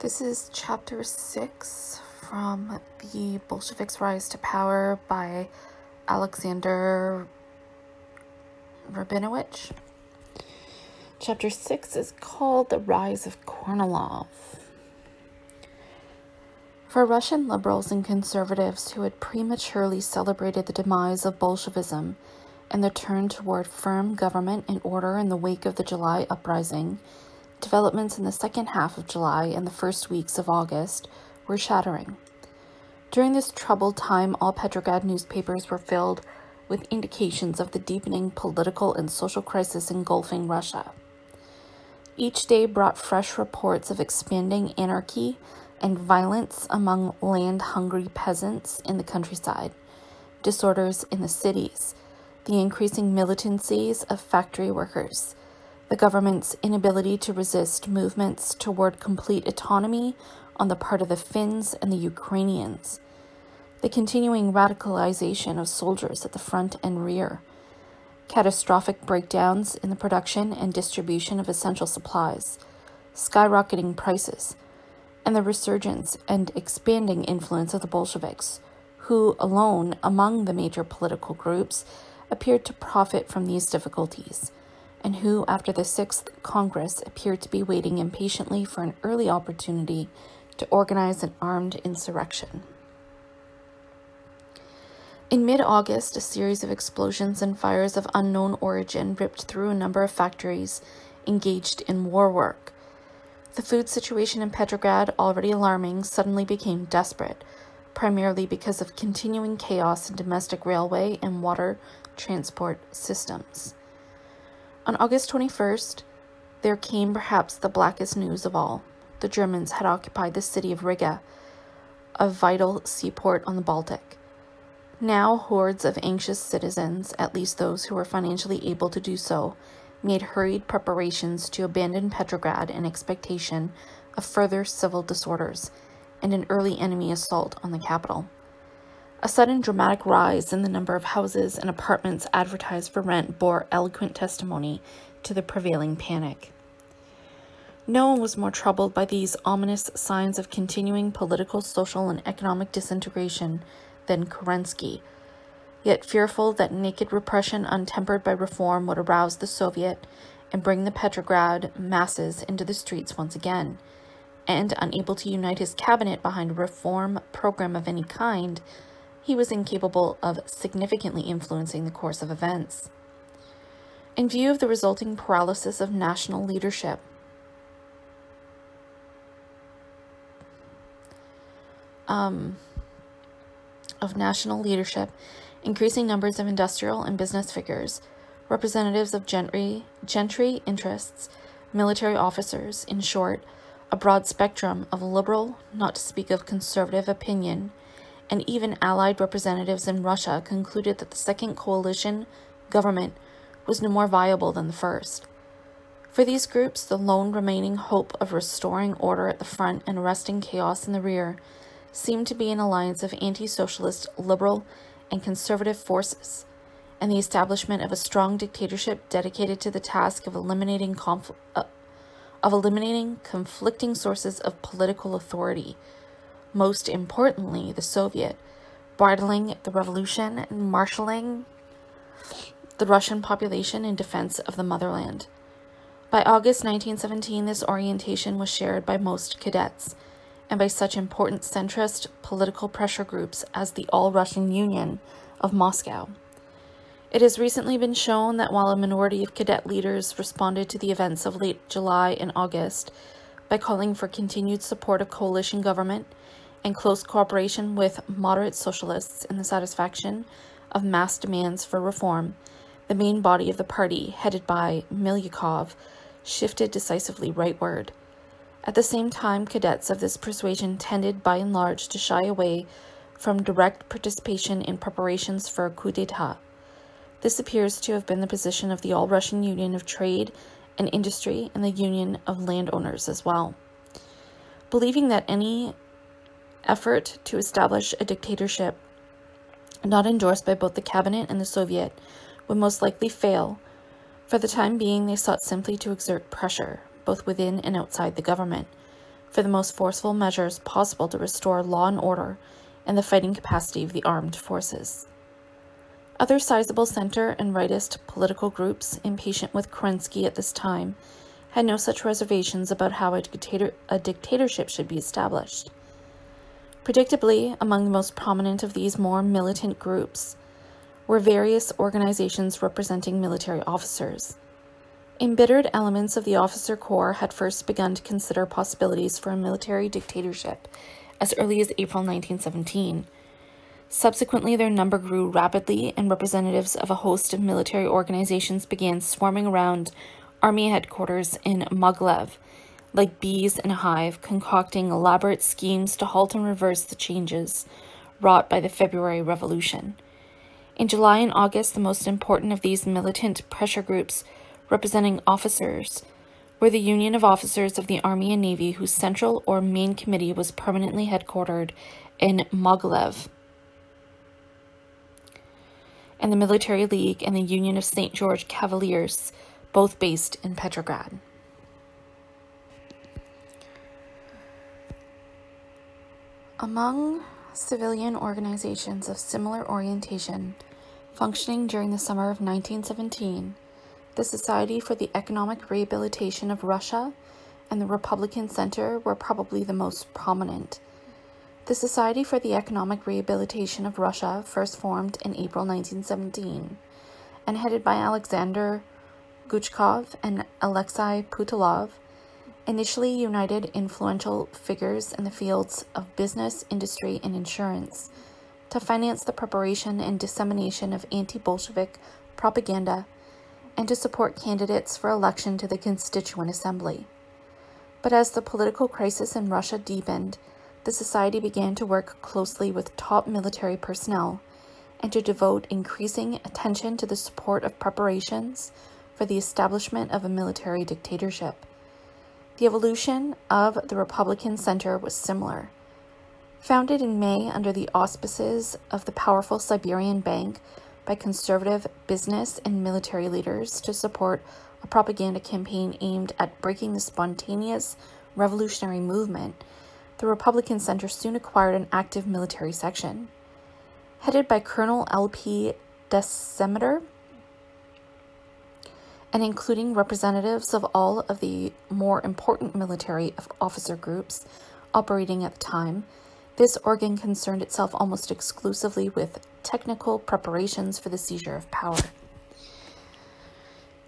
This is chapter 6 from The Bolsheviks' Rise to Power by Alexander Rabinowitch. Chapter 6 is called The Rise of Kornilov. For Russian liberals and conservatives who had prematurely celebrated the demise of Bolshevism and the turn toward firm government and order in the wake of the July uprising, developments in the second half of July and the first weeks of August were shattering. During this troubled time, all Petrograd newspapers were filled with indications of the deepening political and social crisis engulfing Russia. Each day brought fresh reports of expanding anarchy and violence among land hungry peasants in the countryside, disorders in the cities, the increasing militancies of factory workers, the government's inability to resist movements toward complete autonomy on the part of the Finns and the Ukrainians, the continuing radicalization of soldiers at the front and rear, catastrophic breakdowns in the production and distribution of essential supplies, skyrocketing prices, and the resurgence and expanding influence of the Bolsheviks, who alone among the major political groups appeared to profit from these difficulties, and who, after the Sixth Congress, appeared to be waiting impatiently for an early opportunity to organize an armed insurrection. In mid August, a series of explosions and fires of unknown origin ripped through a number of factories engaged in war work the food situation in Petrograd, already alarming, suddenly became desperate, primarily because of continuing chaos in domestic railway and water transport systems. On August 21st, there came perhaps the blackest news of all. The Germans had occupied the city of Riga, a vital seaport on the Baltic. Now, hordes of anxious citizens, at least those who were financially able to do so, made hurried preparations to abandon Petrograd in expectation of further civil disorders and an early enemy assault on the capital. A sudden dramatic rise in the number of houses and apartments advertised for rent bore eloquent testimony to the prevailing panic. No one was more troubled by these ominous signs of continuing political, social, and economic disintegration than Kerensky, yet fearful that naked repression untempered by reform would arouse the Soviet and bring the Petrograd masses into the streets once again, and unable to unite his cabinet behind a reform program of any kind, he was incapable of significantly influencing the course of events. In view of the resulting paralysis of national leadership, um, of national leadership increasing numbers of industrial and business figures, representatives of gentry, gentry interests, military officers, in short, a broad spectrum of liberal, not to speak of conservative opinion, and even allied representatives in Russia concluded that the second coalition government was no more viable than the first. For these groups, the lone remaining hope of restoring order at the front and arresting chaos in the rear seemed to be an alliance of anti socialist, liberal, and conservative forces, and the establishment of a strong dictatorship dedicated to the task of eliminating confl- uh, of eliminating conflicting sources of political authority. Most importantly, the Soviet, bridling the revolution and marshaling the Russian population in defense of the motherland. By August 1917, this orientation was shared by most cadets and by such important centrist political pressure groups as the All Russian Union of Moscow. It has recently been shown that while a minority of cadet leaders responded to the events of late July and August by calling for continued support of coalition government and close cooperation with moderate socialists in the satisfaction of mass demands for reform, the main body of the party, headed by Milyukov, shifted decisively rightward. At the same time, cadets of this persuasion tended by and large to shy away from direct participation in preparations for a coup d'etat. This appears to have been the position of the All Russian Union of Trade and Industry and the Union of Landowners as well. Believing that any effort to establish a dictatorship not endorsed by both the cabinet and the Soviet would most likely fail, for the time being they sought simply to exert pressure, both within and outside the government, for the most forceful measures possible to restore law and order and the fighting capacity of the armed forces. Other sizable center and rightist political groups, impatient with Kerensky at this time, had no such reservations about how a, dictator- a dictatorship should be established. Predictably, among the most prominent of these more militant groups were various organizations representing military officers. Embittered elements of the officer corps had first begun to consider possibilities for a military dictatorship as early as April 1917. Subsequently, their number grew rapidly, and representatives of a host of military organizations began swarming around army headquarters in Mogilev, like bees in a hive, concocting elaborate schemes to halt and reverse the changes wrought by the February Revolution. In July and August, the most important of these militant pressure groups representing officers were the Union of Officers of the Army and Navy, whose central or main committee was permanently headquartered in Mogilev, and the Military League and the Union of St. George Cavaliers, both based in Petrograd. Among civilian organizations of similar orientation functioning during the summer of 1917, the Society for the Economic Rehabilitation of Russia and the Republican Center were probably the most prominent. The Society for the Economic Rehabilitation of Russia first formed in April 1917 and headed by Alexander Guchkov and Alexei Putilov, initially united influential figures in the fields of business, industry, and insurance to finance the preparation and dissemination of anti Bolshevik propaganda and to support candidates for election to the Constituent Assembly. But as the political crisis in Russia deepened, the Society began to work closely with top military personnel and to devote increasing attention to the support of preparations for the establishment of a military dictatorship. The evolution of the Republican Center was similar. Founded in May under the auspices of the powerful Siberian Bank, by conservative business and military leaders to support a propaganda campaign aimed at breaking the spontaneous revolutionary movement, the Republican Center soon acquired an active military section. Headed by Colonel L.P. Desimeter, and including representatives of all of the more important military officer groups operating at the time, this organ concerned itself almost exclusively with technical preparations for the seizure of power.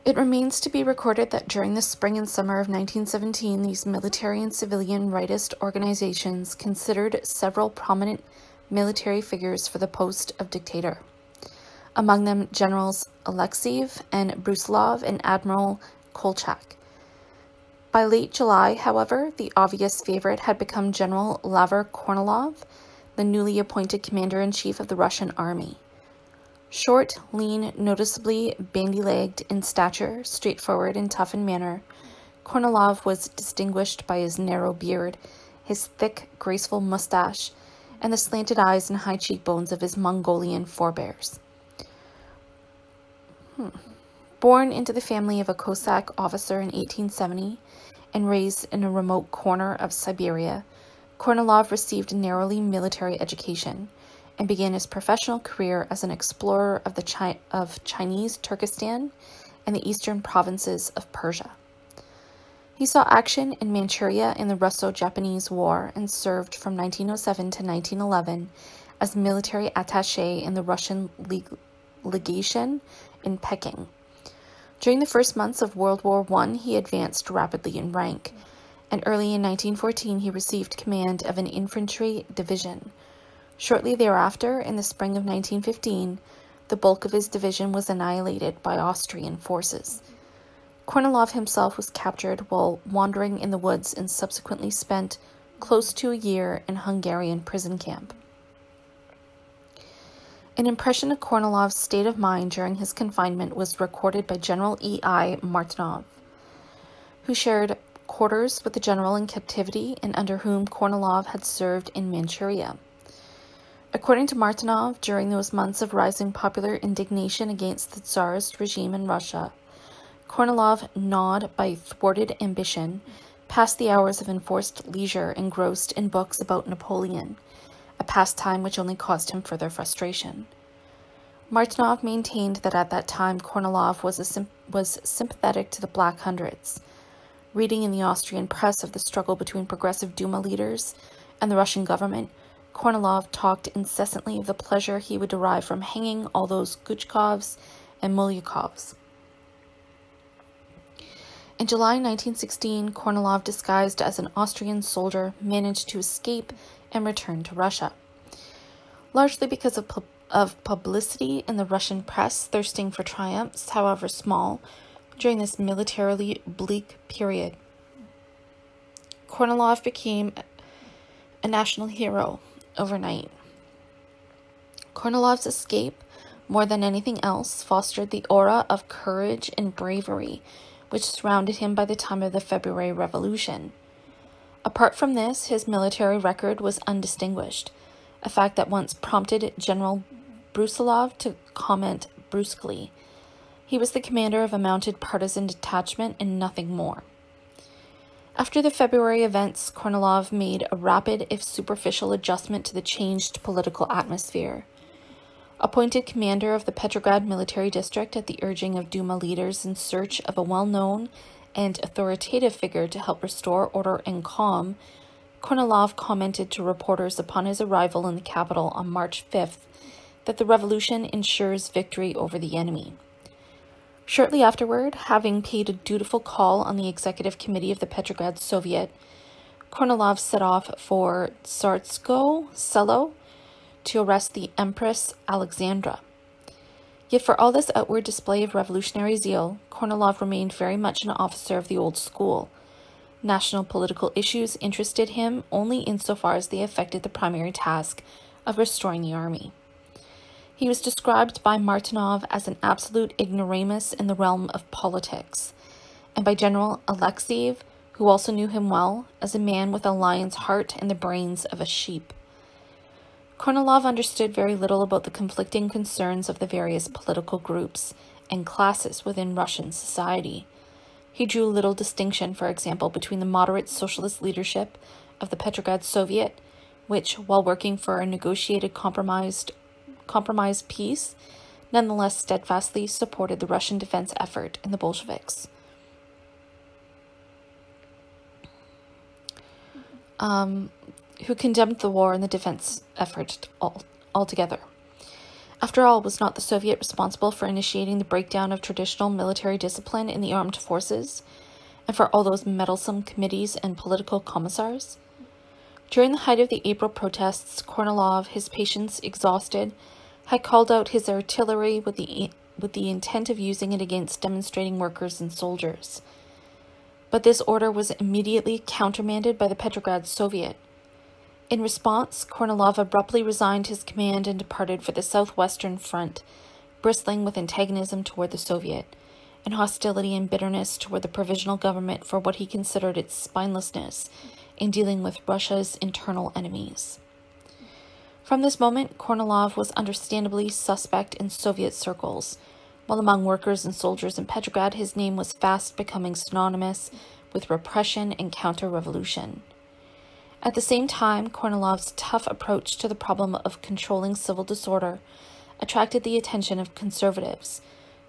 It remains to be recorded that during the spring and summer of 1917, these military and civilian rightist organizations considered several prominent military figures for the post of dictator. Among them, Generals Alexeyev and Brusilov and Admiral Kolchak. By late July, however, the obvious favorite had become General Lavr Kornilov, the newly appointed commander in chief of the Russian army. Short, lean, noticeably bandy legged in stature, straightforward and tough in manner, Kornilov was distinguished by his narrow beard, his thick, graceful mustache, and the slanted eyes and high cheekbones of his Mongolian forebears. Hmm. Born into the family of a Cossack officer in 1870, and raised in a remote corner of Siberia, Kornilov received a narrowly military education and began his professional career as an explorer of, the Chi- of Chinese Turkestan and the eastern provinces of Persia. He saw action in Manchuria in the Russo Japanese War and served from 1907 to 1911 as military attache in the Russian leg- legation in Peking. During the first months of World War I, he advanced rapidly in rank, and early in 1914 he received command of an infantry division. Shortly thereafter, in the spring of 1915, the bulk of his division was annihilated by Austrian forces. Kornilov himself was captured while wandering in the woods and subsequently spent close to a year in Hungarian prison camp. An impression of Kornilov's state of mind during his confinement was recorded by General E.I. Martynov, who shared quarters with the general in captivity and under whom Kornilov had served in Manchuria. According to Martynov, during those months of rising popular indignation against the Tsarist regime in Russia, Kornilov, gnawed by thwarted ambition, passed the hours of enforced leisure engrossed in books about Napoleon, a pastime which only caused him further frustration. Martynov maintained that at that time Kornilov was, was sympathetic to the Black Hundreds. Reading in the Austrian press of the struggle between progressive Duma leaders and the Russian government, Kornilov talked incessantly of the pleasure he would derive from hanging all those Guchkovs and Milyukovs. In July 1916, Kornilov, disguised as an Austrian soldier, managed to escape and return to Russia. Largely because of of publicity in the Russian press thirsting for triumphs, however small, during this militarily bleak period. Kornilov became a national hero overnight. Kornilov's escape, more than anything else, fostered the aura of courage and bravery which surrounded him by the time of the February Revolution. Apart from this, his military record was undistinguished, a fact that once prompted General Brusilov to comment brusquely. He was the commander of a mounted partisan detachment and nothing more. After the February events, Kornilov made a rapid, if superficial, adjustment to the changed political atmosphere. Appointed commander of the Petrograd military district at the urging of Duma leaders in search of a well known and authoritative figure to help restore order and calm, Kornilov commented to reporters upon his arrival in the capital on March 5th that the revolution ensures victory over the enemy. Shortly afterward, having paid a dutiful call on the executive committee of the Petrograd Soviet, Kornilov set off for Tsarskoe Selo to arrest the Empress Alexandra. Yet for all this outward display of revolutionary zeal, Kornilov remained very much an officer of the old school. National political issues interested him only insofar as they affected the primary task of restoring the army. He was described by Martynov as an absolute ignoramus in the realm of politics, and by General Alexeyev, who also knew him well, as a man with a lion's heart and the brains of a sheep. Kornilov understood very little about the conflicting concerns of the various political groups and classes within Russian society. He drew little distinction, for example, between the moderate socialist leadership of the Petrograd Soviet, which, while working for a negotiated compromised compromise peace, nonetheless steadfastly supported the Russian defense effort and the Bolsheviks. Um, who condemned the war and the defense effort all, altogether. After all, was not the Soviet responsible for initiating the breakdown of traditional military discipline in the armed forces, and for all those meddlesome committees and political commissars? During the height of the April protests, Kornilov, his patience exhausted, had called out his artillery with the, with the intent of using it against demonstrating workers and soldiers. But this order was immediately countermanded by the Petrograd Soviet. In response, Kornilov abruptly resigned his command and departed for the southwestern front, bristling with antagonism toward the Soviet, and hostility and bitterness toward the provisional government for what he considered its spinelessness in dealing with Russia's internal enemies. From this moment, Kornilov was understandably suspect in Soviet circles, while among workers and soldiers in Petrograd, his name was fast becoming synonymous with repression and counter revolution. At the same time, Kornilov's tough approach to the problem of controlling civil disorder attracted the attention of conservatives,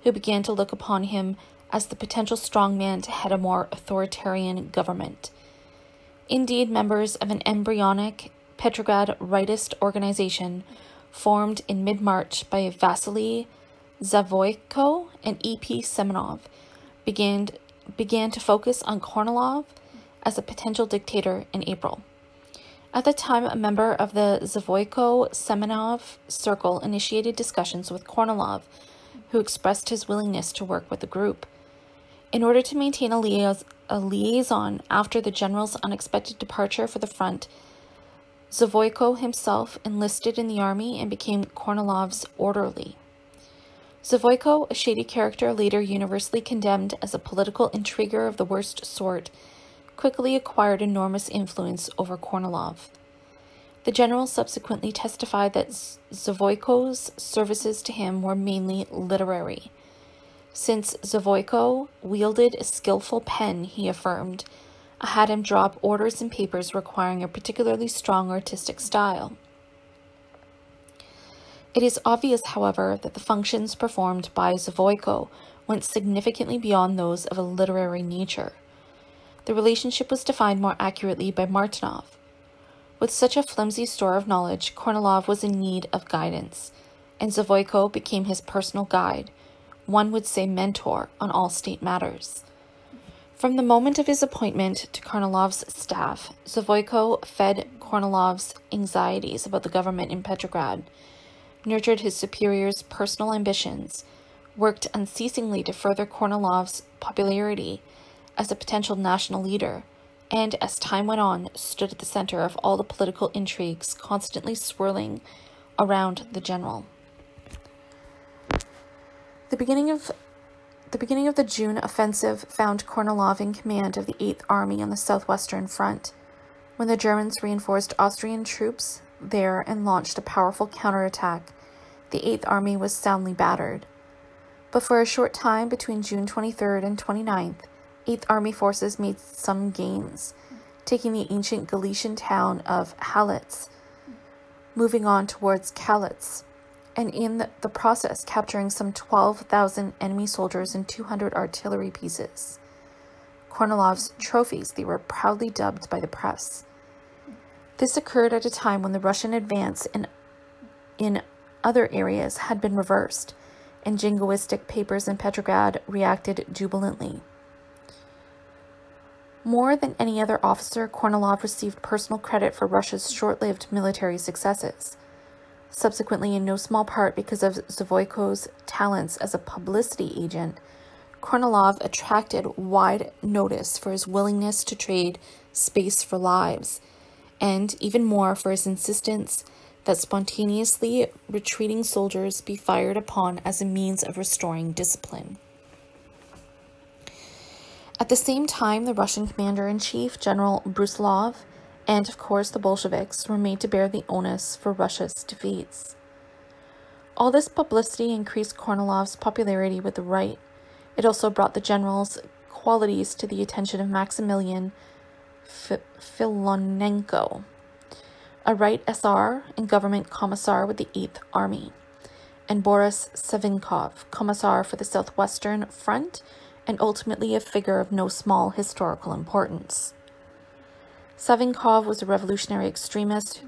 who began to look upon him as the potential strongman to head a more authoritarian government. Indeed, members of an embryonic Petrograd rightist organization formed in mid March by Vasily Zavoyko and E.P. Semenov began, began to focus on Kornilov as a potential dictator in April. At the time, a member of the Zavoyko Semenov circle initiated discussions with Kornilov, who expressed his willingness to work with the group. In order to maintain a, liaison, a liaison after the general's unexpected departure for the front, Zavoyko himself enlisted in the army and became Kornilov's orderly. Zavoyko, a shady character later universally condemned as a political intriguer of the worst sort, quickly acquired enormous influence over Kornilov. The general subsequently testified that Zavoyko's services to him were mainly literary. Since Zavoyko wielded a skillful pen, he affirmed, I had him drop orders and papers requiring a particularly strong artistic style. It is obvious, however, that the functions performed by Zavoyko went significantly beyond those of a literary nature. The relationship was defined more accurately by Martynov. With such a flimsy store of knowledge, Kornilov was in need of guidance, and Zavoyko became his personal guide, one would say mentor, on all state matters. From the moment of his appointment to Kornilov's staff, Zavoyko fed Kornilov's anxieties about the government in Petrograd, nurtured his superior's personal ambitions, worked unceasingly to further Kornilov's popularity as a potential national leader, and as time went on, stood at the center of all the political intrigues constantly swirling around the general. The beginning of the beginning of the June offensive found Kornilov in command of the 8th Army on the southwestern front. When the Germans reinforced Austrian troops there and launched a powerful counterattack, the 8th Army was soundly battered. But for a short time between June 23rd and 29th, 8th Army forces made some gains, taking the ancient Galician town of Halitz, moving on towards Kalitz, and in the, the process capturing some 12,000 enemy soldiers and 200 artillery pieces. Kornilov's trophies, they were proudly dubbed by the press. This occurred at a time when the Russian advance in, in other areas had been reversed, and jingoistic papers in Petrograd reacted jubilantly. More than any other officer, Kornilov received personal credit for Russia's short lived military successes. Subsequently, in no small part because of Zavoyko's talents as a publicity agent, Kornilov attracted wide notice for his willingness to trade space for lives, and even more for his insistence that spontaneously retreating soldiers be fired upon as a means of restoring discipline. At the same time, the Russian commander in chief, General Brusilov, and of course the Bolsheviks were made to bear the onus for Russia's defeats. All this publicity increased Kornilov's popularity with the right. It also brought the general's qualities to the attention of Maximilian F- Filonenko, a right SR and government commissar with the 8th Army, and Boris Savinkov, commissar for the Southwestern Front and ultimately a figure of no small historical importance. Savinkov was a revolutionary extremist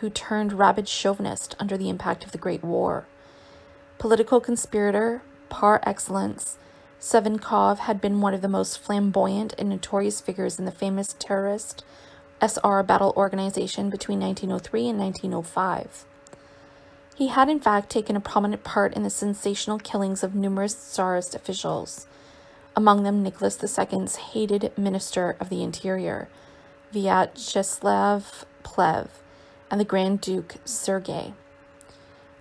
who turned rabid chauvinist under the impact of the Great War. Political conspirator par excellence, Savinkov had been one of the most flamboyant and notorious figures in the famous terrorist SR battle organization between 1903 and 1905. He had, in fact, taken a prominent part in the sensational killings of numerous Tsarist officials, among them Nicholas II's hated Minister of the Interior, Vyacheslav Plehve, and the Grand Duke Sergei.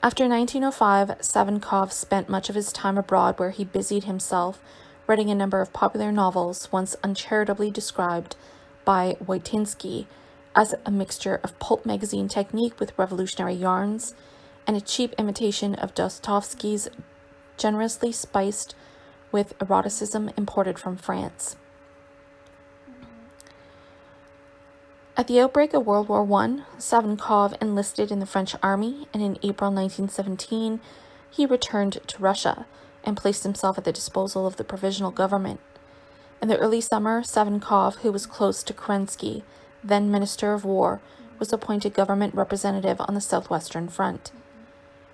After 1905, Savinkov spent much of his time abroad where he busied himself writing a number of popular novels once uncharitably described by Woytinsky as a mixture of pulp magazine technique with revolutionary yarns and a cheap imitation of Dostoevsky's generously spiced with eroticism imported from France. At the outbreak of World War I, Savinkov enlisted in the French army, and in April 1917, he returned to Russia and placed himself at the disposal of the provisional government. In the early summer, Savinkov, who was close to Kerensky, then Minister of War, was appointed government representative on the Southwestern Front.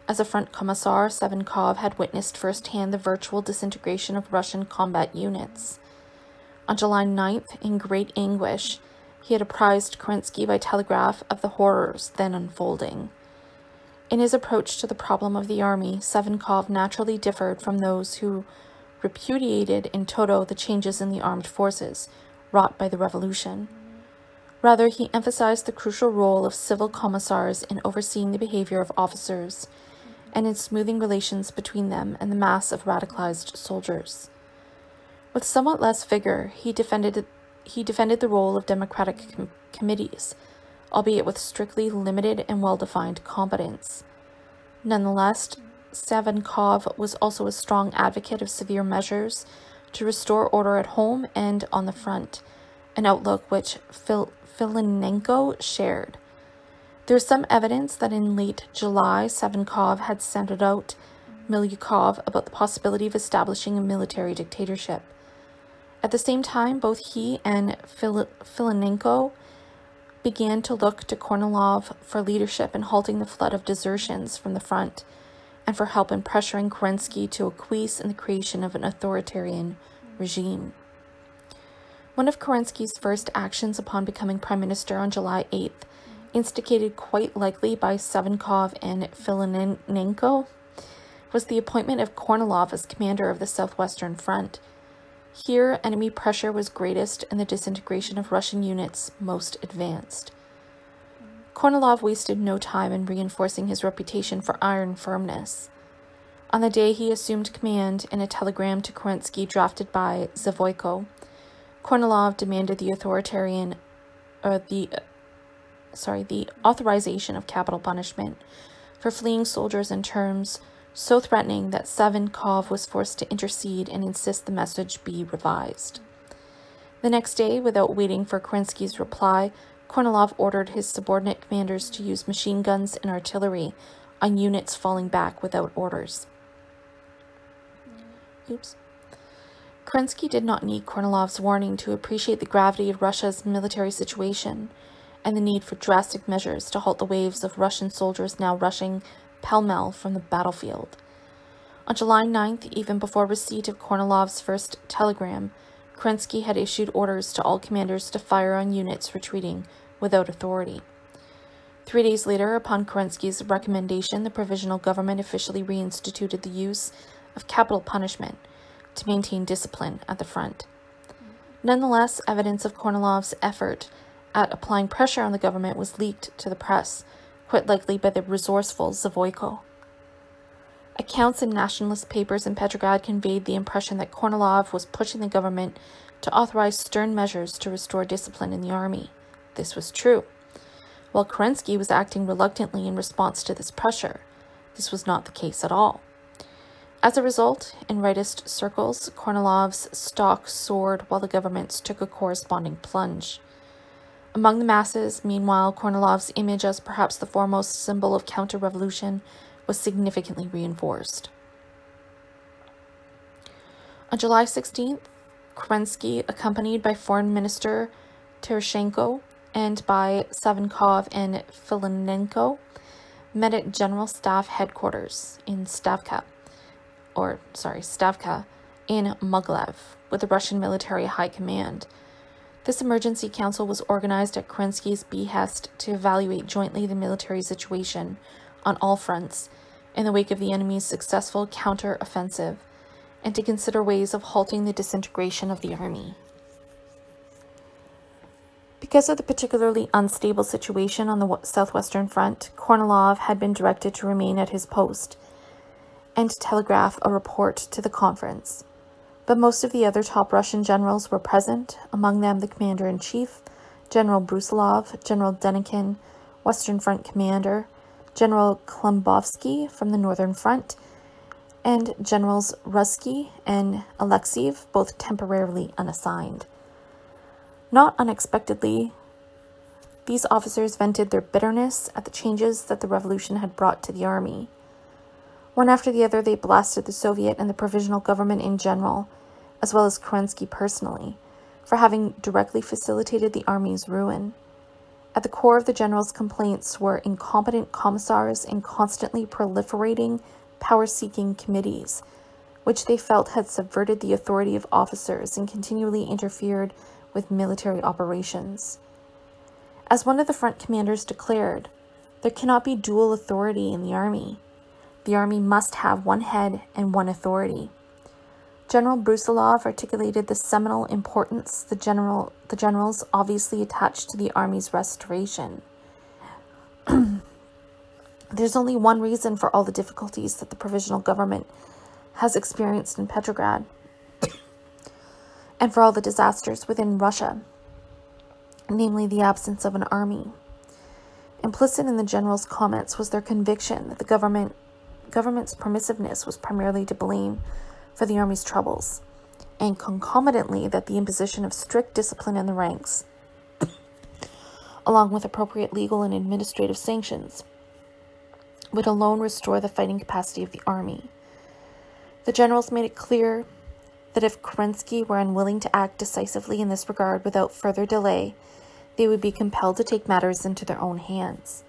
As a front commissar, Savinkov had witnessed firsthand the virtual disintegration of Russian combat units. On July 9th, in great anguish, he had apprised Kerensky by telegraph of the horrors then unfolding. In his approach to the problem of the army, Savinkov naturally differed from those who repudiated in toto the changes in the armed forces wrought by the revolution. Rather, he emphasized the crucial role of civil commissars in overseeing the behavior of officers and in smoothing relations between them and the mass of radicalized soldiers. With somewhat less vigor, he defended, he defended the role of democratic com- committees, albeit with strictly limited and well defined competence. Nonetheless, Savinkov was also a strong advocate of severe measures to restore order at home and on the front, an outlook which Fil- Filonenko shared. There is some evidence that in late July, Savinkov had sent out Milyukov about the possibility of establishing a military dictatorship. At the same time, both he and Fil- Filonenko began to look to Kornilov for leadership in halting the flood of desertions from the front and for help in pressuring Kerensky to acquiesce in the creation of an authoritarian regime. One of Kerensky's first actions upon becoming prime minister on July 8th, instigated quite likely by Savinkov and Filonenko, was the appointment of Kornilov as commander of the Southwestern Front. Here, enemy pressure was greatest and the disintegration of Russian units most advanced. Kornilov wasted no time in reinforcing his reputation for iron firmness. On the day he assumed command, in a telegram to Kerensky drafted by Zavoyko, Kornilov demanded the authoritarian, or the, sorry, the authorization of capital punishment for fleeing soldiers in terms so threatening that Savinkov was forced to intercede and insist the message be revised. The next day, without waiting for Kerensky's reply, Kornilov ordered his subordinate commanders to use machine guns and artillery on units falling back without orders. Oops. Kerensky did not need Kornilov's warning to appreciate the gravity of Russia's military situation and the need for drastic measures to halt the waves of Russian soldiers now rushing pell mell from the battlefield. On July 9th, even before receipt of Kornilov's first telegram, Kerensky had issued orders to all commanders to fire on units retreating without authority. Three days later, upon Kerensky's recommendation, the provisional government officially reinstituted the use of capital punishment to maintain discipline at the front. Nonetheless, evidence of Kornilov's effort at applying pressure on the government was leaked to the press, quite likely by the resourceful Zavoyko. Accounts in nationalist papers in Petrograd conveyed the impression that Kornilov was pushing the government to authorize stern measures to restore discipline in the army. This was true. While Kerensky was acting reluctantly in response to this pressure, this was not the case at all. As a result, in rightist circles, Kornilov's stock soared while the government's took a corresponding plunge. Among the masses, meanwhile, Kornilov's image as perhaps the foremost symbol of counter revolution was significantly reinforced. On July 16th, Kerensky, accompanied by Foreign Minister Tereshchenko and by Savinkov and Filonenko, met at General Staff Headquarters in Stavka, or sorry, Stavka, in Mogilev, with the Russian military high command this emergency council was organized at Kerensky's behest to evaluate jointly the military situation on all fronts in the wake of the enemy's successful counter-offensive and to consider ways of halting the disintegration of the army. Because of the particularly unstable situation on the southwestern front, Kornilov had been directed to remain at his post and telegraph a report to the conference but most of the other top Russian generals were present, among them the commander-in-chief, General Brusilov, General Denikin, Western Front commander, General Klembovsky from the Northern Front, and Generals Ruzsky and Alexeyev, both temporarily unassigned. Not unexpectedly, these officers vented their bitterness at the changes that the revolution had brought to the army. One after the other, they blasted the Soviet and the provisional government in general, as well as Kerensky personally, for having directly facilitated the army's ruin. At the core of the general's complaints were incompetent commissars and constantly proliferating power-seeking committees, which they felt had subverted the authority of officers and continually interfered with military operations. As one of the front commanders declared, there cannot be dual authority in the army. The army must have one head and one authority. General Brusilov articulated the seminal importance the, general, the generals obviously attached to the army's restoration. There's only one reason for all the difficulties that the provisional government has experienced in Petrograd and for all the disasters within Russia, namely the absence of an army. Implicit in the general's comments was their conviction that the government government's permissiveness was primarily to blame for the army's troubles. and concomitantly that the imposition of strict discipline in the ranks, along with appropriate legal and administrative sanctions, would alone restore the fighting capacity of the army. The generals made it clear that if Kerensky were unwilling to act decisively in this regard without further delay, they would be compelled to take matters into their own hands.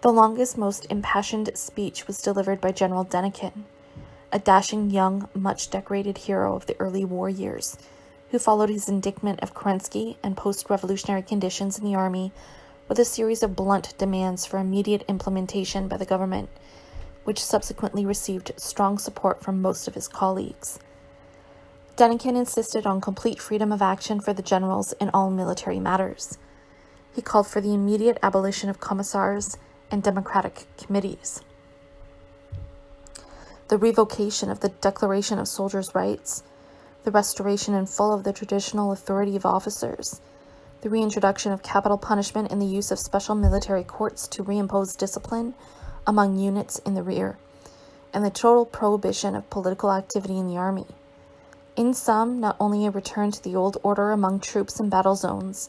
The longest, most impassioned speech was delivered by General Denikin, a dashing young, much decorated hero of the early war years, who followed his indictment of Kerensky and post revolutionary conditions in the army with a series of blunt demands for immediate implementation by the government, which subsequently received strong support from most of his colleagues. Denikin insisted on complete freedom of action for the generals in all military matters. He called for the immediate abolition of commissars and democratic committees, the revocation of the Declaration of Soldiers' Rights, the restoration in full of the traditional authority of officers, the reintroduction of capital punishment and the use of special military courts to reimpose discipline among units in the rear, and the total prohibition of political activity in the army. In sum, not only a return to the old order among troops in battle zones,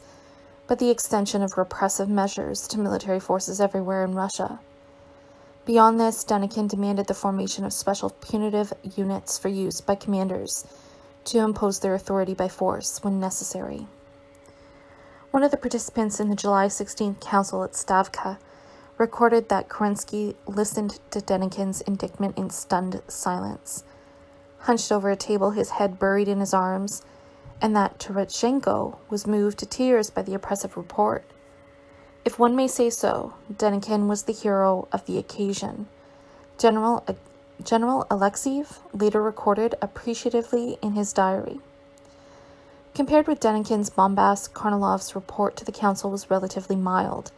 but the extension of repressive measures to military forces everywhere in Russia. Beyond this, Denikin demanded the formation of special punitive units for use by commanders to impose their authority by force when necessary. One of the participants in the July 16th council at Stavka recorded that Kerensky listened to Denikin's indictment in stunned silence hunched over a table, his head buried in his arms, and that Tereshchenko was moved to tears by the oppressive report. If one may say so, Denikin was the hero of the occasion. General, uh, General Alexeyev later recorded appreciatively in his diary. Compared with Denikin's bombast, Kornilov's report to the council was relatively mild,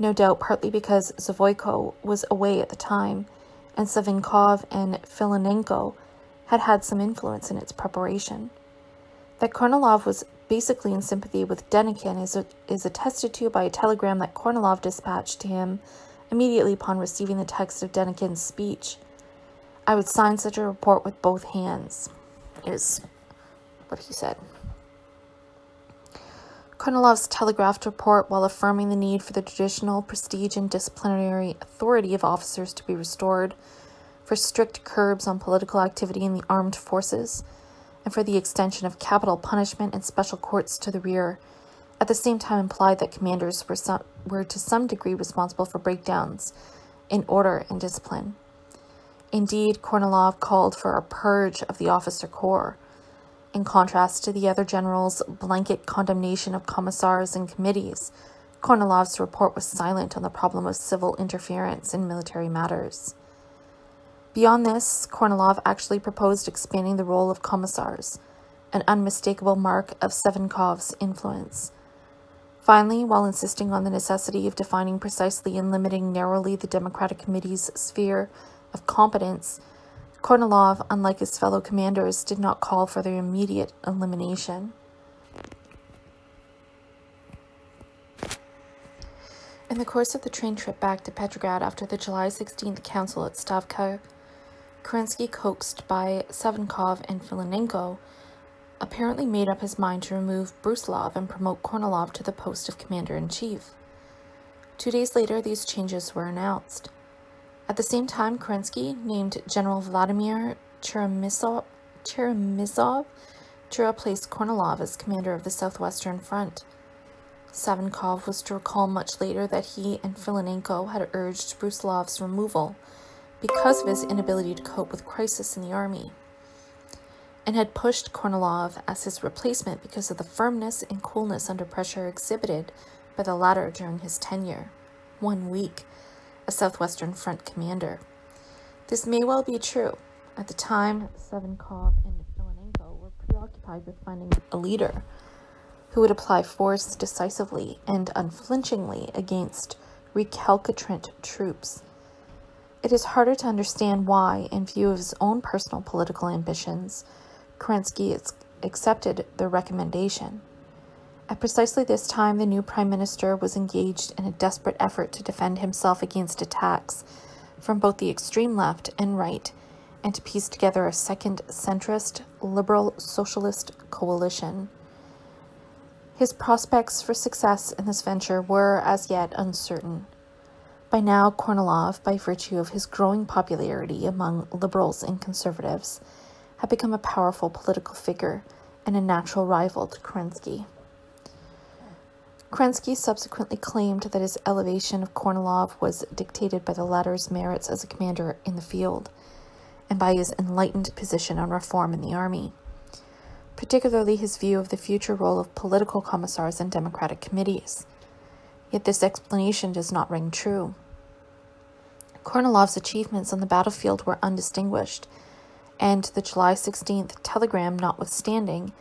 no doubt partly because Zavoyko was away at the time, and Savinkov and Filonenko had had some influence in its preparation. That Kornilov was basically in sympathy with Denikin is, is attested to by a telegram that Kornilov dispatched to him immediately upon receiving the text of Denikin's speech. I would sign such a report with both hands, is what he said. Kornilov's telegraphed report, while affirming the need for the traditional prestige and disciplinary authority of officers to be restored, for strict curbs on political activity in the armed forces, and for the extension of capital punishment and special courts to the rear, at the same time implied that commanders were, some, were to some degree responsible for breakdowns in order and discipline. Indeed, Kornilov called for a purge of the officer corps. In contrast to the other generals' blanket condemnation of commissars and committees, Kornilov's report was silent on the problem of civil interference in military matters. Beyond this, Kornilov actually proposed expanding the role of commissars, an unmistakable mark of Savinkov's influence. Finally, while insisting on the necessity of defining precisely and limiting narrowly the Democratic Committee's sphere of competence, Kornilov, unlike his fellow commanders, did not call for their immediate elimination. In the course of the train trip back to Petrograd after the July 16th council at Stavka, Kerensky, coaxed by Savinkov and Filonenko, apparently made up his mind to remove Brusilov and promote Kornilov to the post of commander in chief. Two days later, these changes were announced. At the same time, Kerensky named General Vladimir Cheremissov to replace Kornilov as commander of the Southwestern Front. Savinkov was to recall much later that he and Filonenko had urged Brusilov's removal because of his inability to cope with crisis in the army, and had pushed Kornilov as his replacement because of the firmness and coolness under pressure exhibited by the latter during his tenure, one week, a Southwestern Front commander. This may well be true. At the time, Savinkov and Filonenko were preoccupied with finding a leader who would apply force decisively and unflinchingly against recalcitrant troops it is harder to understand why, in view of his own personal political ambitions, Kerensky accepted the recommendation. At precisely this time, the new prime minister was engaged in a desperate effort to defend himself against attacks from both the extreme left and right, and to piece together a second centrist liberal socialist coalition. His prospects for success in this venture were as yet uncertain. By now, Kornilov, by virtue of his growing popularity among liberals and conservatives, had become a powerful political figure and a natural rival to Kerensky. Kerensky subsequently claimed that his elevation of Kornilov was dictated by the latter's merits as a commander in the field and by his enlightened position on reform in the army, particularly his view of the future role of political commissars and democratic committees. Yet this explanation does not ring true. Kornilov's achievements on the battlefield were undistinguished, and the July 16th telegram notwithstanding,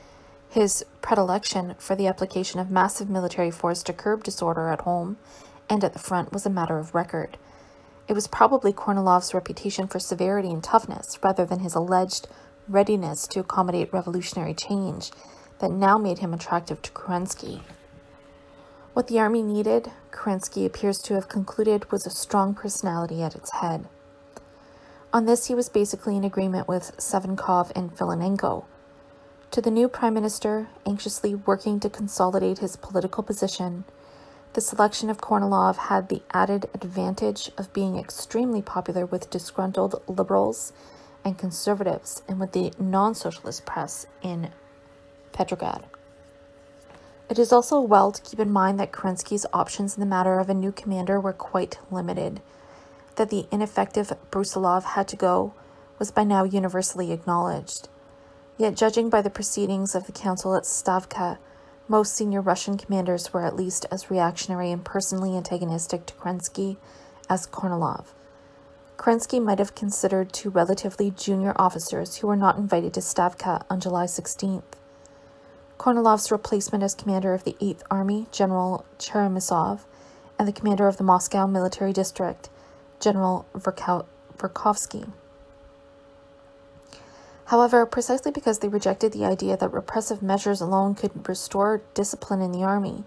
his predilection for the application of massive military force to curb disorder at home and at the front was a matter of record. It was probably Kornilov's reputation for severity and toughness, rather than his alleged readiness to accommodate revolutionary change, that now made him attractive to Kerensky. What the army needed, Kerensky appears to have concluded, was a strong personality at its head. On this, he was basically in agreement with Savinkov and Filonenko, to the new prime minister, anxiously working to consolidate his political position, the selection of Kornilov had the added advantage of being extremely popular with disgruntled liberals and conservatives and with the non socialist press in Petrograd. It is also well to keep in mind that Kerensky's options in the matter of a new commander were quite limited. That the ineffective Brusilov had to go was by now universally acknowledged. Yet, judging by the proceedings of the council at Stavka, most senior Russian commanders were at least as reactionary and personally antagonistic to Kerensky as Kornilov. Kerensky might have considered two relatively junior officers who were not invited to Stavka on July 16th. Kornilov's replacement as commander of the 8th Army, General Cheremissov, and the commander of the Moscow Military District, General Verkhovsky. However, precisely because they rejected the idea that repressive measures alone could restore discipline in the army,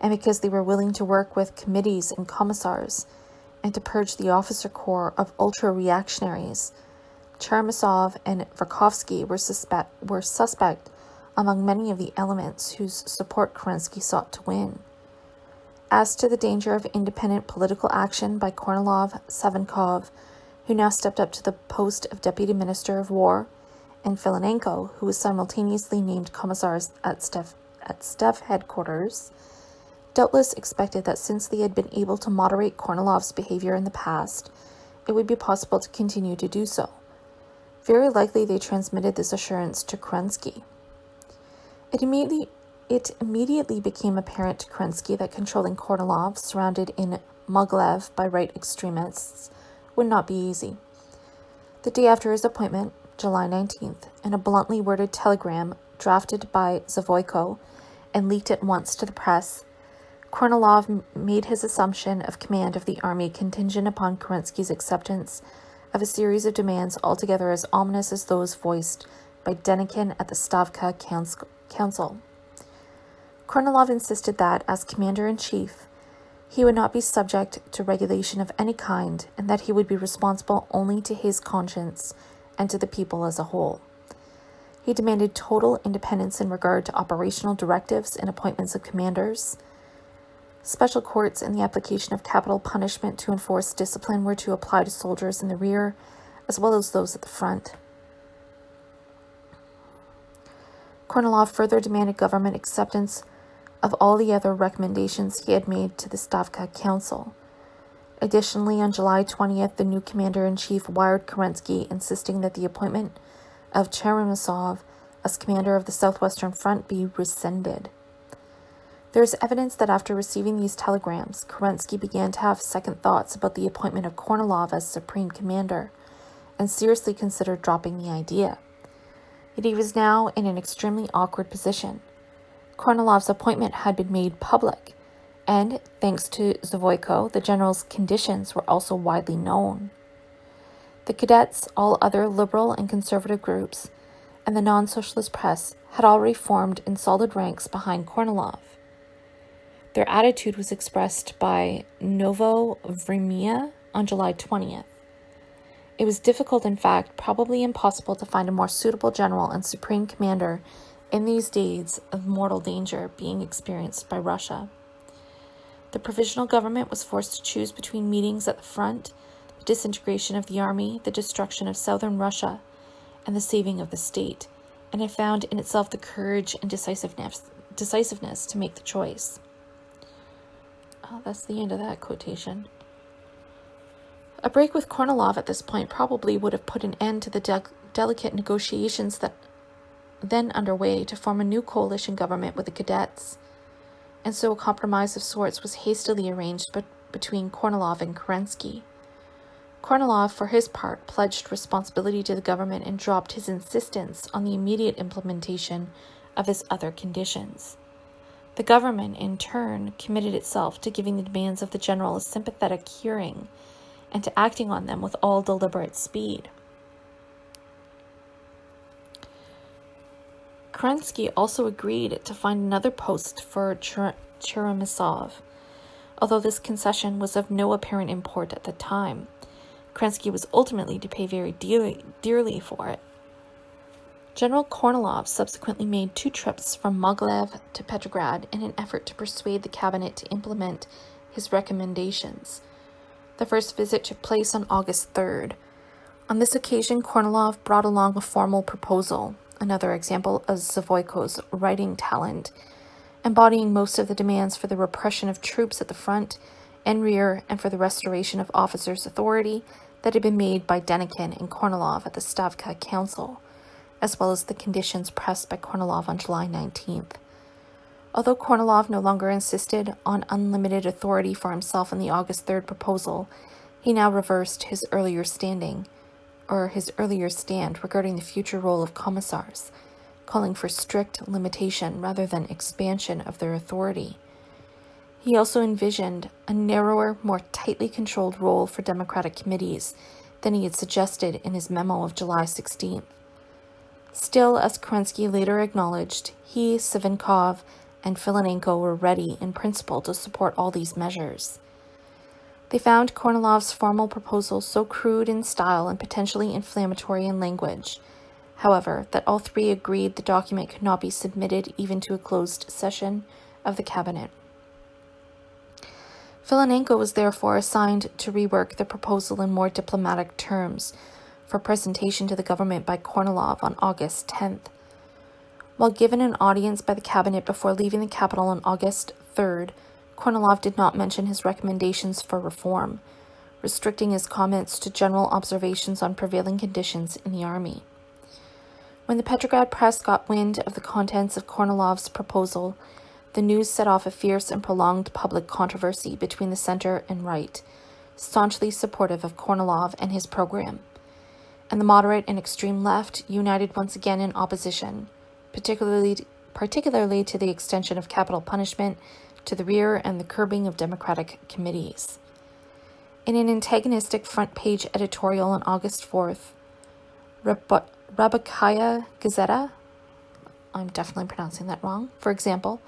and because they were willing to work with committees and commissars, and to purge the officer corps of ultra reactionaries, Cheremissov and Verkhovsky were, suspect, were suspect among many of the elements whose support Kerensky sought to win. As to the danger of independent political action by Kornilov Savinkov, who now stepped up to the post of Deputy Minister of War, and Filonenko, who was simultaneously named commissars at Stef, at Stef headquarters, doubtless expected that since they had been able to moderate Kornilov's behavior in the past, it would be possible to continue to do so. Very likely they transmitted this assurance to Kerensky. It immediately, it immediately became apparent to Kerensky that controlling Kornilov, surrounded in Mogilev by right extremists, would not be easy. The day after his appointment, July 19th, in a bluntly worded telegram drafted by Zavoyko and leaked at once to the press. Kornilov made his assumption of command of the army contingent upon Kerensky's acceptance of a series of demands altogether as ominous as those voiced by Denikin at the Stavka Council. Kornilov insisted that, as commander in chief, he would not be subject to regulation of any kind and that he would be responsible only to his conscience and to the people as a whole. He demanded total independence in regard to operational directives and appointments of commanders. Special courts and the application of capital punishment to enforce discipline were to apply to soldiers in the rear as well as those at the front. Kornilov further demanded government acceptance of all the other recommendations he had made to the Stavka Council. Additionally, on July 20th, the new commander in chief wired Kerensky insisting that the appointment of Cheremissov as commander of the Southwestern Front be rescinded. There is evidence that after receiving these telegrams, Kerensky began to have second thoughts about the appointment of Kornilov as supreme commander and seriously considered dropping the idea. He was now in an extremely awkward position. Kornilov's appointment had been made public and thanks to Zavoyko, the general's conditions were also widely known. The cadets, all other liberal and conservative groups, and the non socialist press had already formed in solid ranks behind Kornilov. Their attitude was expressed by Novo Vremya on July 20th. It was difficult, in fact, probably impossible to find a more suitable general and supreme commander in these days of mortal danger being experienced by Russia. The provisional government was forced to choose between meetings at the front, the disintegration of the army, the destruction of southern Russia, and the saving of the state, and it found in itself the courage and decisiveness, decisiveness to make the choice. Oh, that's the end of that quotation. A break with Kornilov at this point probably would have put an end to the de- delicate negotiations that then underway to form a new coalition government with the cadets, and so a compromise of sorts was hastily arranged be- between Kornilov and Kerensky. Kornilov, for his part, pledged responsibility to the government and dropped his insistence on the immediate implementation of his other conditions. The government, in turn, committed itself to giving the demands of the general a sympathetic hearing and to acting on them with all deliberate speed. Kerensky also agreed to find another post for Cheremissov, although this concession was of no apparent import at the time. Kerensky was ultimately to pay very dearly, dearly for it. General Kornilov subsequently made two trips from Mogilev to Petrograd in an effort to persuade the cabinet to implement his recommendations. The first visit took place on August 3rd. On this occasion, Kornilov brought along a formal proposal, another example of Zavoyko's writing talent, embodying most of the demands for the repression of troops at the front and rear and for the restoration of officers' authority that had been made by Denikin and Kornilov at the Stavka Council, as well as the conditions pressed by Kornilov on July 19th. Although Kornilov no longer insisted on unlimited authority for himself in the August 3rd proposal, he now reversed his earlier standing, or his earlier stand regarding the future role of commissars, calling for strict limitation rather than expansion of their authority. He also envisioned a narrower, more tightly controlled role for Democratic committees than he had suggested in his memo of July 16th. Still, as Kerensky later acknowledged, he, Savinkov, and Filonenko were ready in principle to support all these measures. They found Kornilov's formal proposal so crude in style and potentially inflammatory in language, however, that all three agreed the document could not be submitted even to a closed session of the cabinet. Filonenko was therefore assigned to rework the proposal in more diplomatic terms for presentation to the government by Kornilov on August 10th. While given an audience by the cabinet before leaving the capital on August 3rd, Kornilov did not mention his recommendations for reform, restricting his comments to general observations on prevailing conditions in the army. When the Petrograd press got wind of the contents of Kornilov's proposal, the news set off a fierce and prolonged public controversy between the center and right, staunchly supportive of Kornilov and his program, and the moderate and extreme left united once again in opposition particularly particularly to the extension of capital punishment to the rear and the curbing of democratic committees. In an antagonistic front page editorial on August 4th, Rabakaya Gazeta, I'm definitely pronouncing that wrong, for example,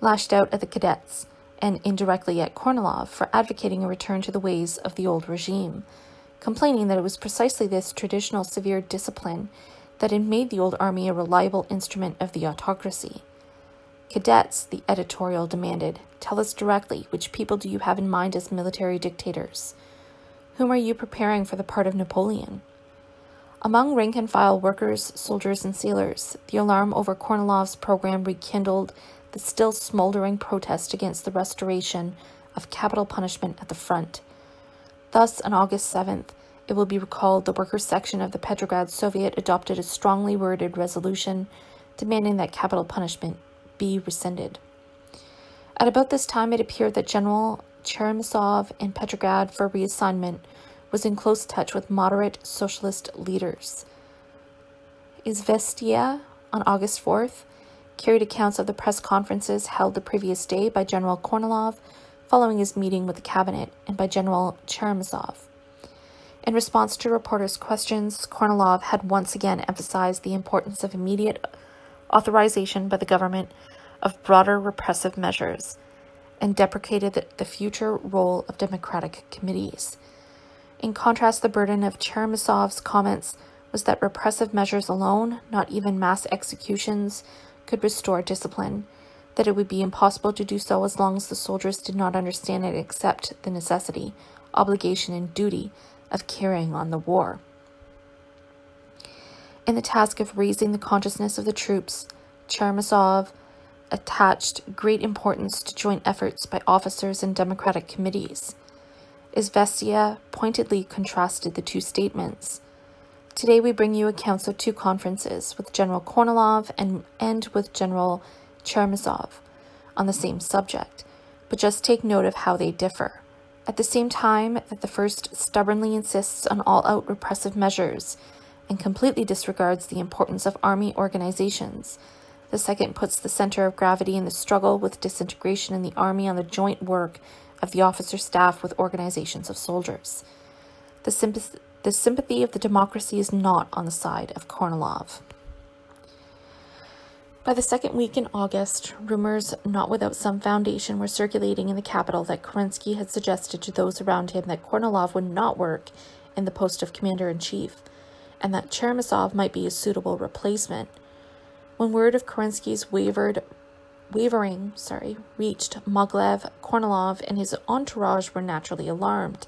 lashed out at the cadets and indirectly at Kornilov for advocating a return to the ways of the old regime, complaining that it was precisely this traditional severe discipline that had made the old army a reliable instrument of the autocracy. Cadets, the editorial demanded, tell us directly which people do you have in mind as military dictators? Whom are you preparing for the part of Napoleon? Among rank and file workers, soldiers, and sailors, the alarm over Kornilov's program rekindled the still smoldering protest against the restoration of capital punishment at the front. Thus, on August 7th, it will be recalled the workers' section of the Petrograd Soviet adopted a strongly worded resolution demanding that capital punishment be rescinded. At about this time, it appeared that General Cheremissov in Petrograd for reassignment was in close touch with moderate socialist leaders. Izvestia, on August 4th, carried accounts of the press conferences held the previous day by General Kornilov following his meeting with the cabinet and by General Cheremissov. In response to reporters' questions, Kornilov had once again emphasized the importance of immediate authorization by the government of broader repressive measures and deprecated the future role of democratic committees. In contrast, the burden of Cheremissov's comments was that repressive measures alone, not even mass executions, could restore discipline, that it would be impossible to do so as long as the soldiers did not understand and accept the necessity, obligation, and duty of carrying on the war. In the task of raising the consciousness of the troops, Cheremissov attached great importance to joint efforts by officers and democratic committees. Izvestia pointedly contrasted the two statements. Today we bring you accounts of two conferences with General Kornilov and, and with General Cheremissov on the same subject, but just take note of how they differ. At the same time that the first stubbornly insists on all out repressive measures and completely disregards the importance of army organizations, the second puts the center of gravity in the struggle with disintegration in the army on the joint work of the officer staff with organizations of soldiers. The, sympath- the sympathy of the democracy is not on the side of Kornilov. By the second week in August, rumors not without some foundation were circulating in the capital that Kerensky had suggested to those around him that Kornilov would not work in the post of commander in chief, and that Cheremissov might be a suitable replacement. When word of Kerensky's wavered, wavering sorry, reached Mogilev, Kornilov and his entourage were naturally alarmed.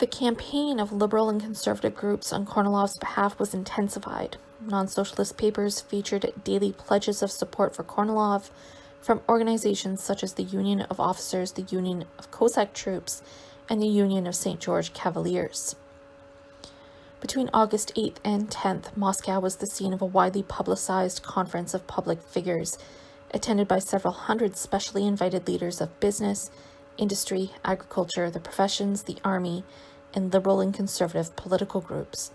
The campaign of liberal and conservative groups on Kornilov's behalf was intensified. Non socialist papers featured daily pledges of support for Kornilov from organizations such as the Union of Officers, the Union of Cossack Troops, and the Union of St. George Cavaliers. Between August 8th and 10th, Moscow was the scene of a widely publicized conference of public figures, attended by several hundred specially invited leaders of business, industry, agriculture, the professions, the army, and liberal and conservative political groups.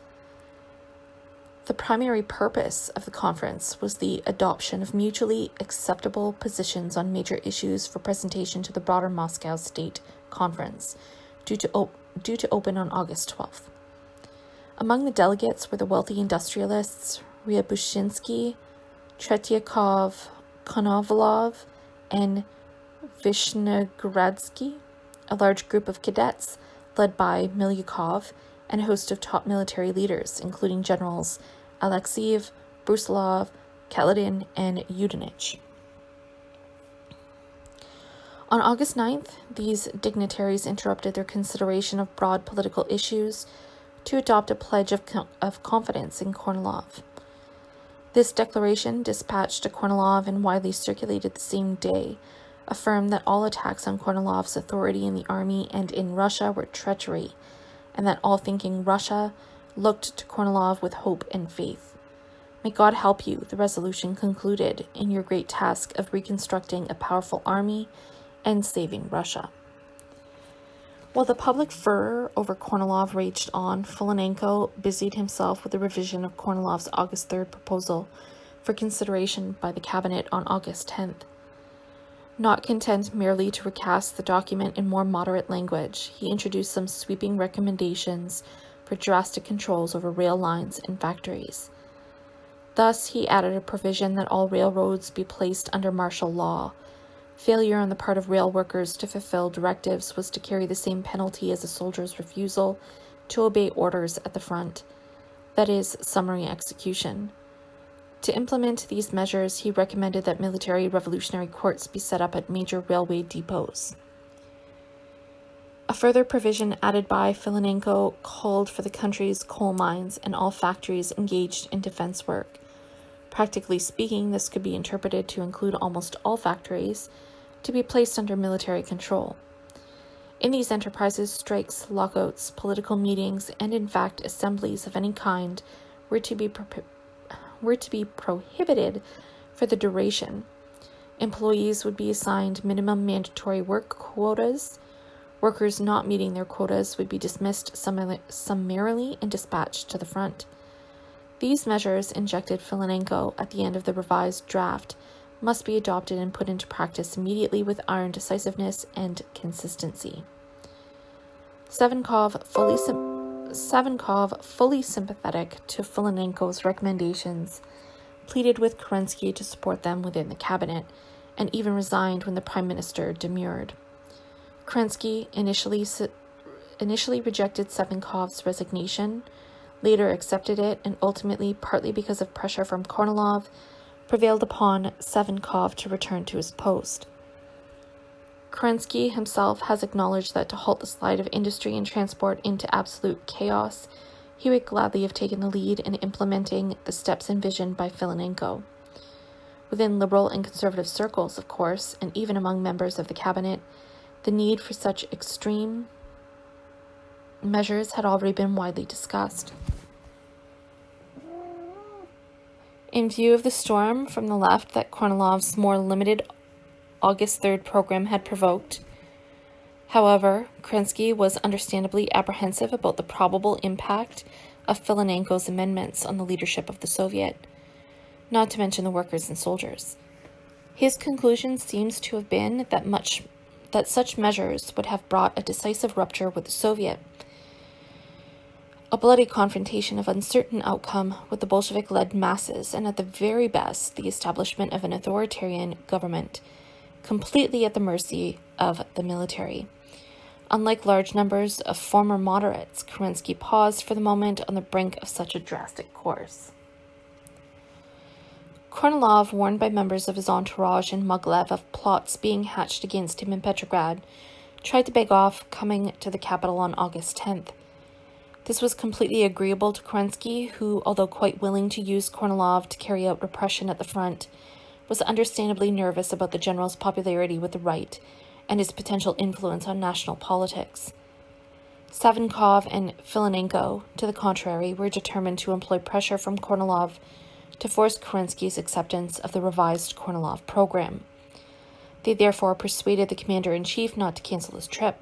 The primary purpose of the conference was the adoption of mutually acceptable positions on major issues for presentation to the broader Moscow State Conference, due to, op- due to open on August 12th. Among the delegates were the wealthy industrialists Ryabushinsky, Tretyakov, Konovalov, and Vishnegradsky, a large group of cadets led by Milyukov and a host of top military leaders, including generals Alexeyev, Brusilov, Kaledin, and Yudenich. On August 9th, these dignitaries interrupted their consideration of broad political issues to adopt a pledge of, of confidence in Kornilov. This declaration, dispatched to Kornilov and widely circulated the same day, affirmed that all attacks on Kornilov's authority in the army and in Russia were treachery, and that all thinking Russia looked to Kornilov with hope and faith. May God help you, the resolution concluded, in your great task of reconstructing a powerful army and saving Russia. While the public furor over Kornilov raged on, Filonenko busied himself with the revision of Kornilov's August 3rd proposal for consideration by the cabinet on August 10th. Not content merely to recast the document in more moderate language, he introduced some sweeping recommendations for drastic controls over rail lines and factories. Thus, he added a provision that all railroads be placed under martial law, Failure on the part of rail workers to fulfill directives was to carry the same penalty as a soldier's refusal to obey orders at the front, that is, summary execution. To implement these measures, he recommended that military revolutionary courts be set up at major railway depots. A further provision added by Filonenko called for the country's coal mines and all factories engaged in defense work. Practically speaking, this could be interpreted to include almost all factories to be placed under military control. In these enterprises, strikes, lockouts, political meetings, and in fact assemblies of any kind were to be pro- were to be prohibited for the duration. Employees would be assigned minimum mandatory work quotas. Workers not meeting their quotas would be dismissed summarily and dispatched to the front. These measures injected Filonenko at the end of the revised draft must be adopted and put into practice immediately with iron decisiveness and consistency. Savinkov fully, Savinkov, fully sympathetic to Filonenko's recommendations, pleaded with Kerensky to support them within the cabinet, and even resigned when the prime minister demurred. Kerensky initially initially rejected Savinkov's resignation, later accepted it, and ultimately, partly because of pressure from Kornilov, prevailed upon Savinkov to return to his post. Kerensky himself has acknowledged that to halt the slide of industry and transport into absolute chaos, he would gladly have taken the lead in implementing the steps envisioned by Filonenko. Within liberal and conservative circles, of course, and even among members of the cabinet, the need for such extreme measures had already been widely discussed. In view of the storm from the left that Kornilov's more limited August 3rd program had provoked, however, Kerensky was understandably apprehensive about the probable impact of Filonenko's amendments on the leadership of the Soviet, not to mention the workers and soldiers. His conclusion seems to have been that much that such measures would have brought a decisive rupture with the Soviet. A bloody confrontation of uncertain outcome with the Bolshevik led masses, and at the very best, the establishment of an authoritarian government, completely at the mercy of the military. Unlike large numbers of former moderates, Kerensky paused for the moment on the brink of such a drastic course. Kornilov, warned by members of his entourage and Mogilev of plots being hatched against him in Petrograd, tried to beg off coming to the capital on August 10th. This was completely agreeable to Kerensky, who, although quite willing to use Kornilov to carry out repression at the front, was understandably nervous about the general's popularity with the right and his potential influence on national politics. Savinkov and Filonenko, to the contrary, were determined to employ pressure from Kornilov to force Kerensky's acceptance of the revised Kornilov program. They therefore persuaded the commander in chief not to cancel his trip.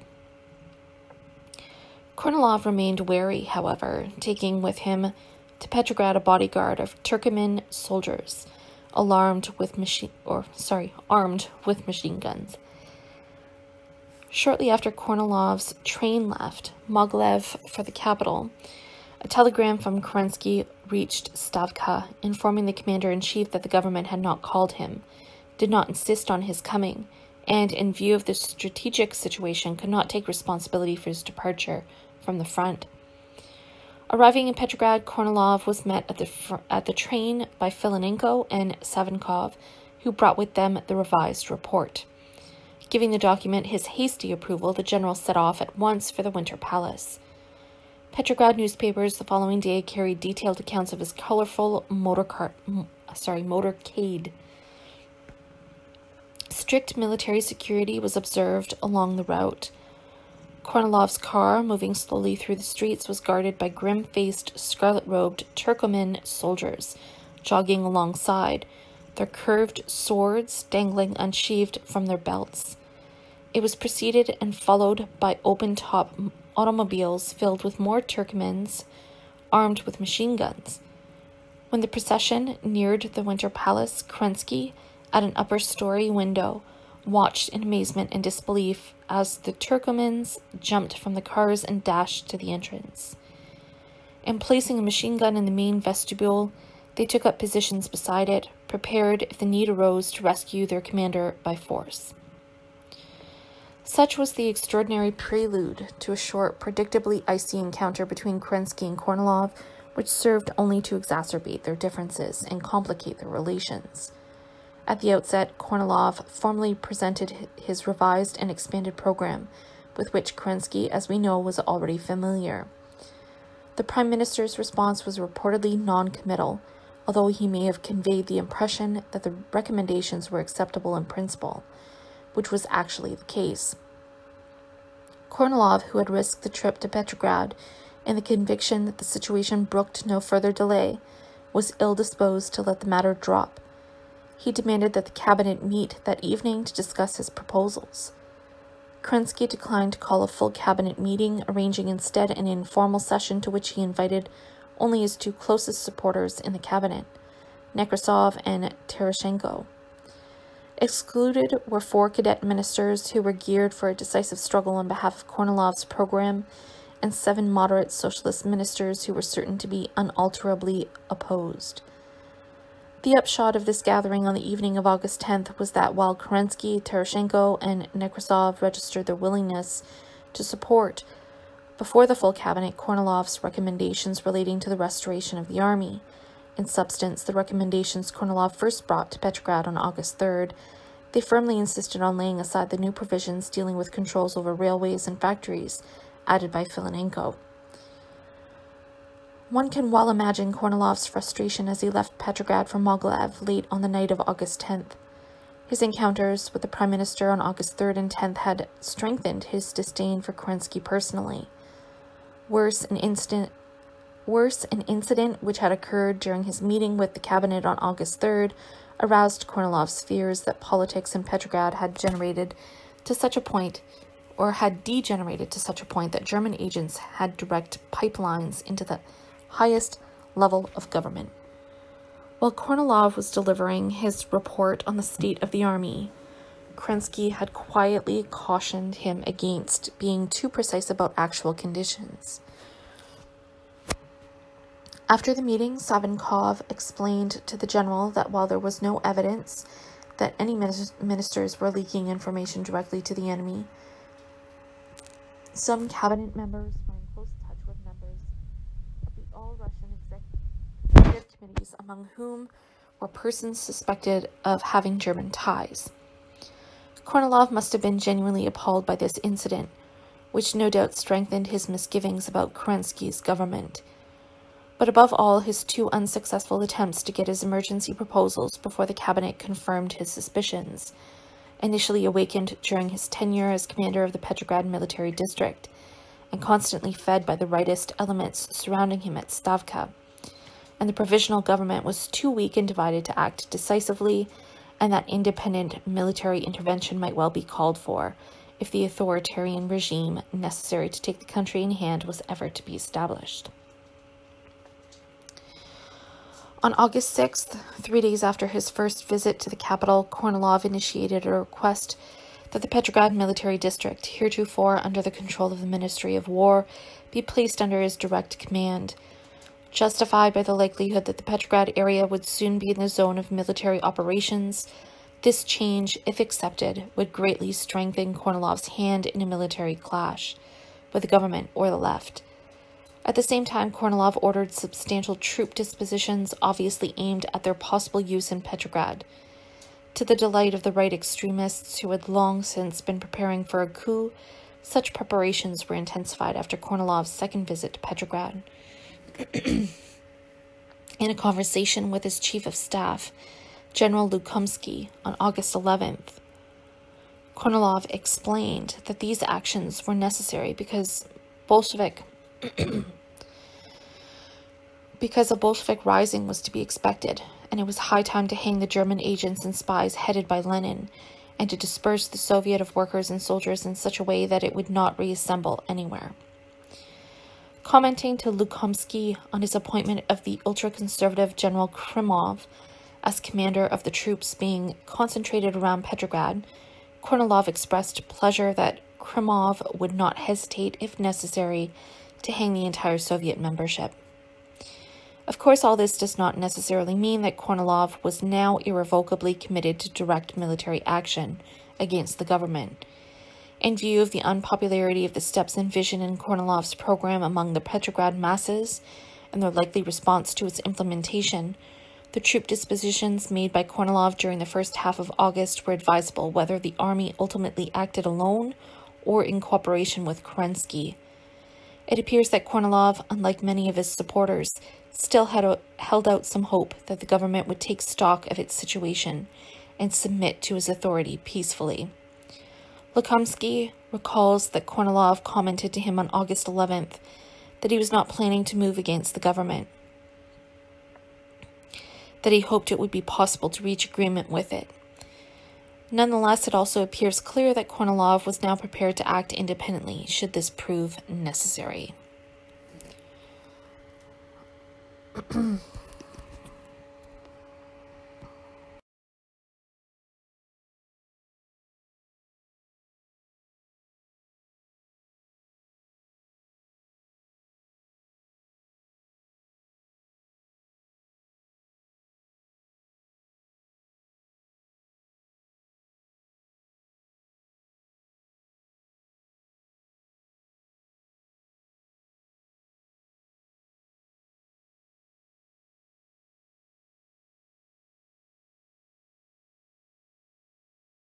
Kornilov remained wary, however, taking with him to Petrograd a bodyguard of Turkoman soldiers, alarmed with machine or sorry, armed with machine guns. Shortly after Kornilov's train left Mogilev for the capital, a telegram from Kerensky reached Stavka, informing the commander in chief that the government had not called him, did not insist on his coming, and, in view of the strategic situation, could not take responsibility for his departure from the front. Arriving in Petrograd, Kornilov was met at the, fr- at the train by Filonenko and Savinkov, who brought with them the revised report. Giving the document his hasty approval, the general set off at once for the Winter Palace. Petrograd newspapers the following day carried detailed accounts of his colorful motor car, sorry, motorcade. Strict military security was observed along the route. Kornilov's car, moving slowly through the streets, was guarded by grim faced, scarlet robed Turkoman soldiers, jogging alongside, their curved swords dangling unsheathed from their belts. It was preceded and followed by open top automobiles filled with more Turkmens armed with machine guns. When the procession neared the Winter Palace, Kerensky, at an upper story window, watched in amazement and disbelief as the Turkomans jumped from the cars and dashed to the entrance. And placing a machine gun in the main vestibule, they took up positions beside it, prepared if the need arose to rescue their commander by force. Such was the extraordinary prelude to a short, predictably icy encounter between Kerensky and Kornilov, which served only to exacerbate their differences and complicate their relations. At the outset, Kornilov formally presented his revised and expanded program, with which Kerensky, as we know, was already familiar. The Prime Minister's response was reportedly non committal, although he may have conveyed the impression that the recommendations were acceptable in principle, which was actually the case. Kornilov, who had risked the trip to Petrograd in the conviction that the situation brooked no further delay, was ill disposed to let the matter drop he demanded that the cabinet meet that evening to discuss his proposals. Kerensky declined to call a full cabinet meeting, arranging instead an informal session to which he invited only his two closest supporters in the cabinet, Nekrasov and Tereshchenko. Excluded were four cadet ministers who were geared for a decisive struggle on behalf of Kornilov's program, and seven moderate socialist ministers who were certain to be unalterably opposed. The upshot of this gathering on the evening of August 10th was that while Kerensky, Tereshchenko, and Nekrasov registered their willingness to support before the full cabinet Kornilov's recommendations relating to the restoration of the army. In substance, the recommendations Kornilov first brought to Petrograd on August 3rd, they firmly insisted on laying aside the new provisions dealing with controls over railways and factories added by Filonenko. One can well imagine Kornilov's frustration as he left Petrograd for Mogilev late on the night of August 10th. His encounters with the Prime Minister on August 3rd and 10th had strengthened his disdain for Kerensky personally. Worse, an incident Worse, an incident which had occurred during his meeting with the cabinet on August 3rd aroused Kornilov's fears that politics in Petrograd had generated to such a point, or had degenerated to such a point, that German agents had direct pipelines into the highest level of government. While Kornilov was delivering his report on the state of the army, Kerensky had quietly cautioned him against being too precise about actual conditions. After the meeting, Savinkov explained to the general that while there was no evidence that any ministers were leaking information directly to the enemy, some cabinet members were in close touch with members of the All Russian Executive Among whom were persons suspected of having German ties. Kornilov must have been genuinely appalled by this incident, which no doubt strengthened his misgivings about Kerensky's government but above all, his two unsuccessful attempts to get his emergency proposals before the cabinet confirmed his suspicions, initially awakened during his tenure as commander of the Petrograd military district, and constantly fed by the rightist elements surrounding him at Stavka. And the provisional government was too weak and divided to act decisively, and that independent military intervention might well be called for if the authoritarian regime necessary to take the country in hand was ever to be established. On August 6th, three days after his first visit to the capital, Kornilov initiated a request that the Petrograd military district, heretofore under the control of the Ministry of War, be placed under his direct command. Justified by the likelihood that the Petrograd area would soon be in the zone of military operations, this change, if accepted, would greatly strengthen Kornilov's hand in a military clash with the government or the left. At the same time, Kornilov ordered substantial troop dispositions, obviously aimed at their possible use in Petrograd. To the delight of the right extremists who had long since been preparing for a coup, such preparations were intensified after Kornilov's second visit to Petrograd. in a conversation with his chief of staff, General Lukomsky, on August 11th, Kornilov explained that these actions were necessary because Bolshevik because a Bolshevik rising was to be expected, and it was high time to hang the German agents and spies headed by Lenin, and to disperse the Soviet of workers and soldiers in such a way that it would not reassemble anywhere. Commenting to Lukomsky on his appointment of the ultra-conservative General Krymov as commander of the troops being concentrated around Petrograd, Kornilov expressed pleasure that Krymov would not hesitate, if necessary, to hang the entire Soviet membership. Of course, all this does not necessarily mean that Kornilov was now irrevocably committed to direct military action against the government. In view of the unpopularity of the steps envisioned in Kornilov's program among the Petrograd masses and their likely response to its implementation, the troop dispositions made by Kornilov during the first half of August were advisable whether the army ultimately acted alone or in cooperation with Kerensky, it appears that Kornilov, unlike many of his supporters, still had a, held out some hope that the government would take stock of its situation and submit to his authority peacefully. Lukomsky recalls that Kornilov commented to him on August 11th that he was not planning to move against the government, that he hoped it would be possible to reach agreement with it. Nonetheless, it also appears clear that Kornilov was now prepared to act independently should this prove necessary.